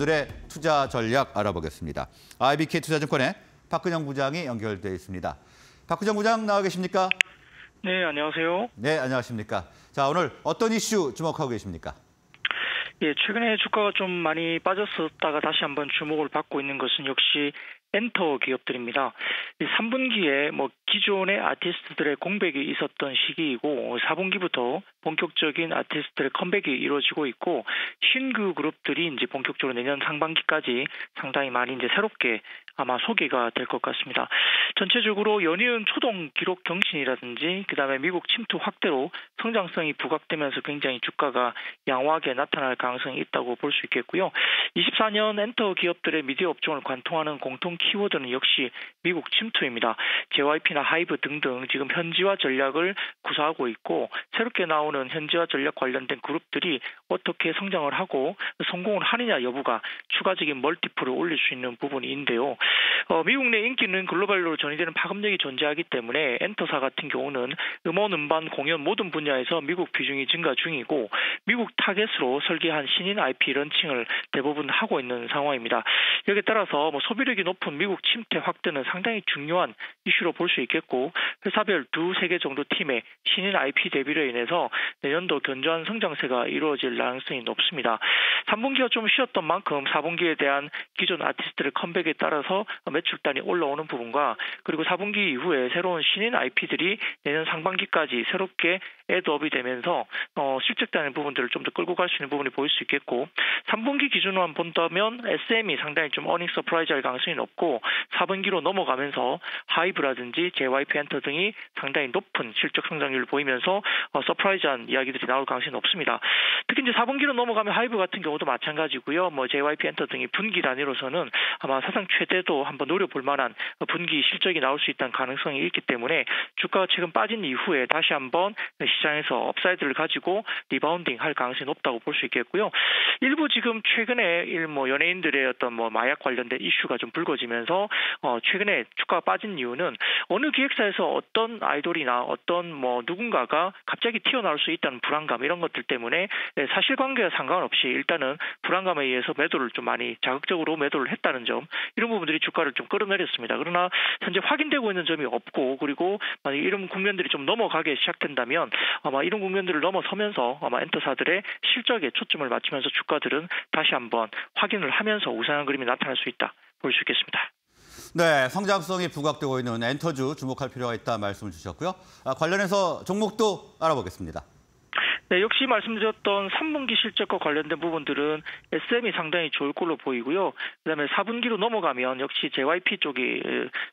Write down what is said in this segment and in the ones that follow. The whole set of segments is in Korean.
오늘의 투자 전략 알아보겠습니다. IBK 투자증권의 박근영 부장이 연결돼 있습니다. 박근영 부장 나와 계십니까? 네, 안녕하세요. 네, 안녕하십니까. 자, 오늘 어떤 이슈 주목하고 계십니까? 예, 최근에 주가가 좀 많이 빠졌었다가 다시 한번 주목을 받고 있는 것은 역시 엔터 기업들입니다. 3분기에 뭐 기존의 아티스트들의 공백이 있었던 시기이고 4분기부터 본격적인 아티스트들의 컴백이 이루어지고 있고 신규 그룹들이 이제 본격적으로 내년 상반기까지 상당히 많이 이제 새롭게 아마 소개가 될 것 같습니다. 전체적으로 연이은 초동 기록 경신이라든지 그다음에 미국 침투 확대로 성장성이 부각되면서 굉장히 주가가 양호하게 나타날 가능성이 있다고 볼 수 있겠고요. 24년 엔터 기업들의 미디어 업종을 관통하는 공통 키워드는 역시 미국 침투입니다. JYP나 하이브 등등 지금 현지화 전략을 구사하고 있고 새롭게 나오는 현지화 전략 관련된 그룹들이 어떻게 성장을 하고 성공을 하느냐 여부가 추가적인 multiple을 올릴 수 있는 부분인데요. 어, 미국 내 인기는 글로벌로 전이되는 파급력이 존재하기 때문에 엔터사 같은 경우는 음원, 음반, 공연 모든 분야에서 미국 비중이 증가 중이고 미국 타겟으로 설계한 신인 IP 런칭을 대부분 하고 있는 상황입니다. 여기에 따라서 뭐 소비력이 높은 미국 침투 확대는 상당히 중요한 이슈로 볼 수 있겠고 회사별 두 세 개 정도 팀의 신인 IP 데뷔로 인해서 내년도 견조한 성장세가 이루어질 가능성이 높습니다. 3분기가 좀 쉬었던 만큼 4분기에 대한 기존 아티스트의 컴백에 따라서 매출단이 올라오는 부분과 그리고 4분기 이후에 새로운 신인 IP들이 내년 상반기까지 새롭게 add up이 되면서 어, 실적되는 부분들을 좀 더 끌고 갈 수 있는 부분이 보일 수 있겠고 3분기 기준으로 본다면 SM이 상당히 좀 earning surprise 할 가능성이 높고 4분기로 넘어가면서 하이브라든지 JYP 엔터 등이 상당히 높은 실적 성장률을 보이면서 어, surprise한 이야기들이 나올 가능성이 높습니다. 특히 이제 4분기로 넘어가면 하이브 같은 경우 도 마찬가지고요. 뭐 JYP 엔터 등이 분기 단위로서는 아마 사상 최대도 한번 노려볼 만한 분기 실적이 나올 수 있다는 가능성이 있기 때문에 주가가 최근 빠진 이후에 다시 한번 시장에서 upside를 가지고 rebounding 할 가능성이 높다고 볼 수 있겠고요. 일부 지금 최근에 뭐 연예인들의 어떤 뭐 마약 관련된 이슈가 좀 불거지면서 어 최근에 주가가 빠진 이유는 어느 기획사에서 어떤 아이돌이나 어떤 뭐 누군가가 갑자기 튀어나올 수 있다는 불안감 이런 것들 때문에 사실관계와 상관없이 일단은 불안감에 의해서 매도를 좀 많이 자극적으로 매도를 했다는 점 이런 부분들이 주가를 좀 끌어내렸습니다. 그러나 현재 확인되고 있는 점이 없고 그리고 만약 이런 국면들이 좀 넘어가게 시작된다면 아마 이런 국면들을 넘어서면서 아마 엔터사들의 실적에 초점을 맞추면서 주가들은 다시 한번 확인을 하면서 우상한 그림이 나타날 수 있다 볼 수 있겠습니다. 네, 성장성이 부각되고 있는 엔터주 주목할 필요가 있다 말씀을 주셨고요. 아, 관련해서 종목도 알아보겠습니다. 네, 역시 말씀드렸던 3분기 실적과 관련된 부분들은 SM이 상당히 좋을 걸로 보이고요. 그다음에 4분기로 넘어가면 역시 JYP 쪽이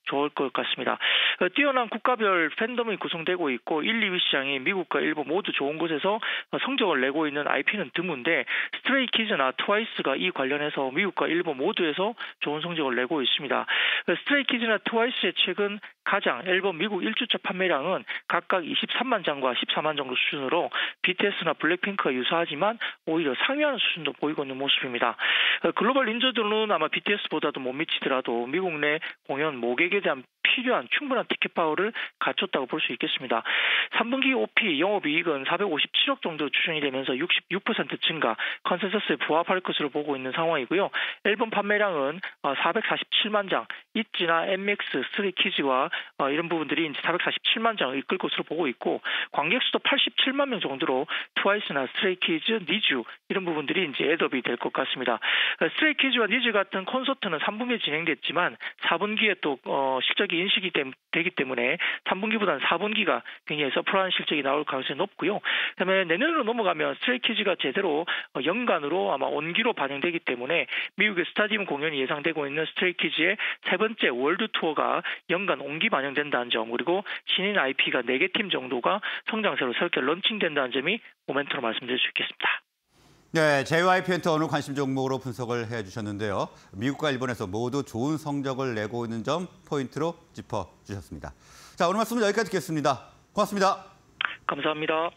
좋을 것 같습니다. 어, 뛰어난 국가별 팬덤이 구성되고 있고 1, 2위 시장이 미국과 일본 모두 좋은 곳에서 성적을 내고 있는 IP는 드문데 스트레이키즈나 트와이스가 이 관련해서 미국과 일본 모두에서 좋은 성적을 내고 있습니다. 스트레이키즈나 트와이스의 최근 가장 앨범 미국 1주차 판매량은 각각 23만 장과 14만 정도 수준으로 BTS나 블랙핑크와 유사하지만 오히려 상회하는 수준도 보이고 있는 모습입니다. 글로벌 인지도는 아마 BTS보다도 못 미치더라도 미국 내 공연 모객에 대한 필요한 충분한 티켓 파워를 갖췄다고 볼 수 있겠습니다. 3분기 OP 영업이익은 457억 정도 추정이 되면서 66% 증가, consensus에 부합할 것으로 보고 있는 상황이고요. 앨범 판매량은 447만 장, 있지나 MX, 스트레이키즈와 이런 부분들이 이제 447만 장을 이끌 것으로 보고 있고 관객 수도 87만 명 정도로 트와이스나 스트레이키즈, 니쥬 이런 부분들이 이제 add up이 될 것 같습니다. 스트레이키즈와 니쥬 같은 콘서트는 3분기에 진행됐지만 4분기에 또 어, 실적이 인식이 되기 때문에 3분기보다는 4분기가 굉장히 surprise인 실적이 나올 가능성이 높고요. 그다음에 내년으로 넘어가면 스트레이키즈가 제대로 어, 연간으로 아마 온기로 반영되기 때문에 미국의 스타디움 공연이 예상되고 있는 스트레이키즈의 세 번째 월드 투어가 연간 온기 반영된다는 점 그리고 신인 IP가 4개 팀 정도가 성장세로 새롭게 런칭된다는 점이 모멘트로 말씀드릴 수 있겠습니다. 네, JYP 엔터 오늘 관심 종목으로 분석을 해주셨는데요. 미국과 일본에서 모두 좋은 성적을 내고 있는 점 포인트로 짚어주셨습니다. 자, 오늘 말씀은 여기까지 듣겠습니다. 고맙습니다. 감사합니다.